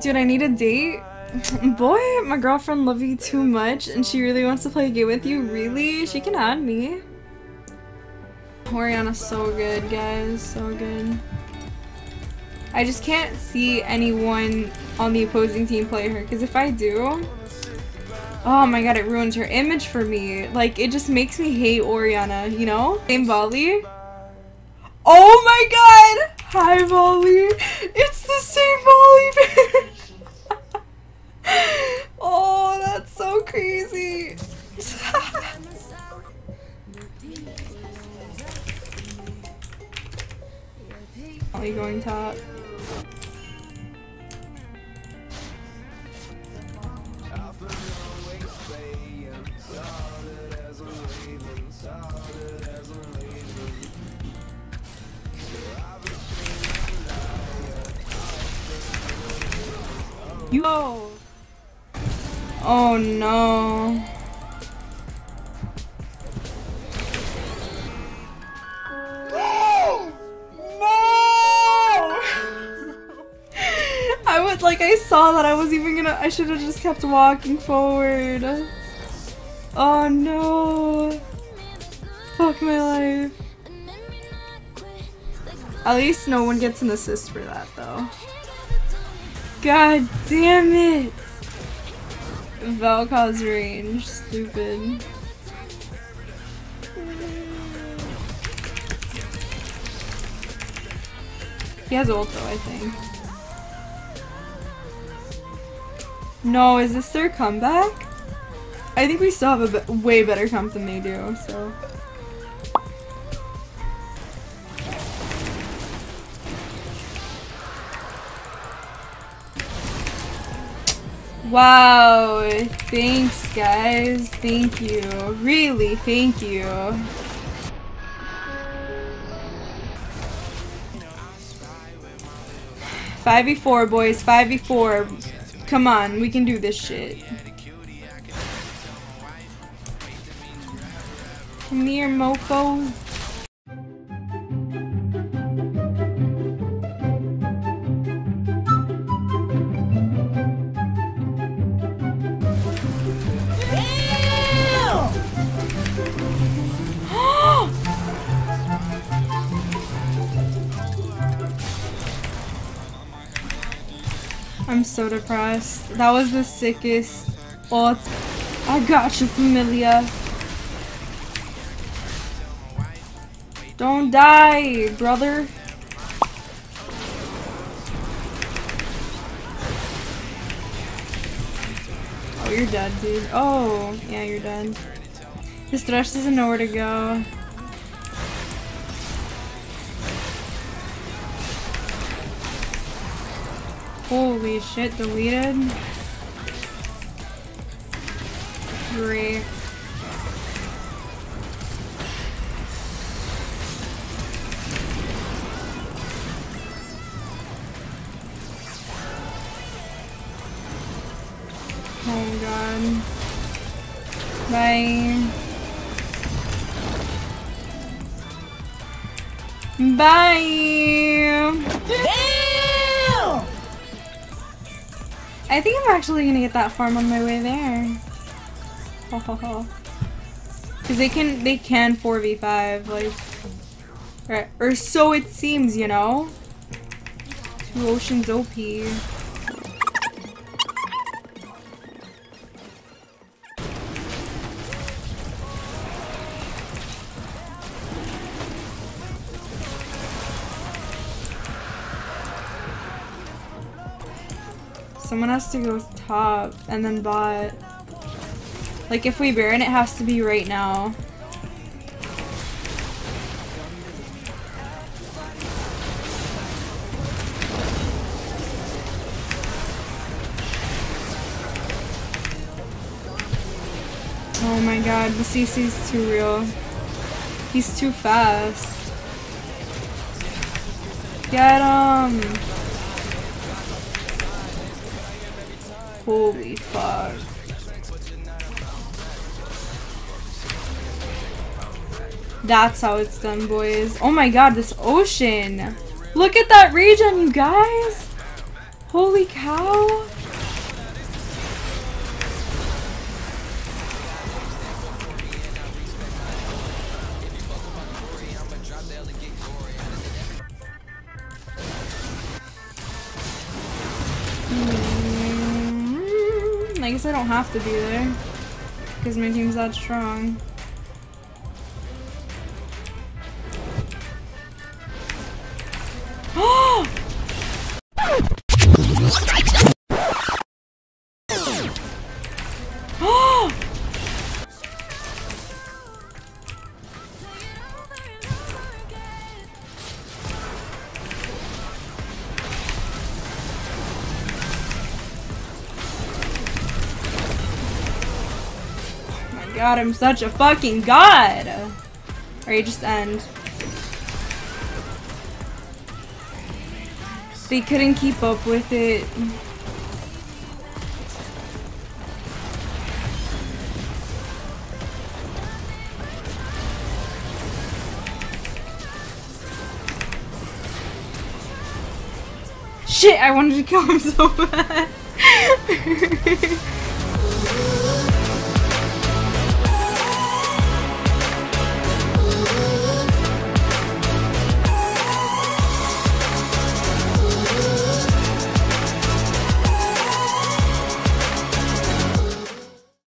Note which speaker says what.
Speaker 1: Dude, I need a date. Boy, my girlfriend love you too much and she really wants to play a game with you. Really? She can add me. Orianna's so good, guys. So good. I just can't see anyone on the opposing team play her because if I do, oh my god, it ruins her image for me. Like, it just makes me hate Oriana, you know? Same volley. Oh my god! Hi, volley. It's the same volley, bitch. oh, that's so crazy. Volley going top. Yo! Oh no. I would like I saw that I was even gonna I should have just kept walking forward. Oh no. Fuck my life. At least no one gets an assist for that though. God damn it! Vel'Koz range, stupid. He has ult though, I think. No, is this their comeback? I think we still have a way better comp than they do, so. Wow, thanks guys, thank you. Really, thank you. Five v four, boys. Five v four. Come on, we can do this shit. Come here, mofos. I'm so depressed. That was the sickest. Oh, I got you, familia. Don't die, brother. Oh, you're dead, dude. Oh, yeah, you're dead. This Thresh doesn't know where to go. Holy shit, deleted? Great. Oh god. Bye. Bye. I think I'm actually gonna get that farm on my way there. Because they can they can 4v5 like or, or so it seems, you know? Two oceans OP. Someone has to go top and then bot. Like if we Baron, it has to be right now. Oh my god, the CC's too real. He's too fast. Get him! Holy fuck. That's how it's done, boys. Oh my god, this ocean! Look at that regen, you guys! Holy cow! I guess I don't have to be there. Because my team's that strong. God, I'm such a fucking god! Alright, just end. They couldn't keep up with it. Shit, I wanted to kill him so bad.